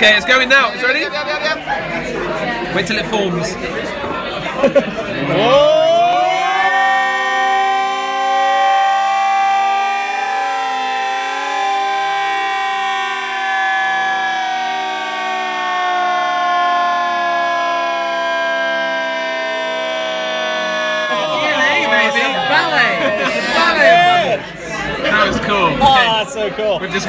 Okay, it's going now. It's ready? Wait till it forms. Ballet! That was cool. Oh, that's so cool. We've just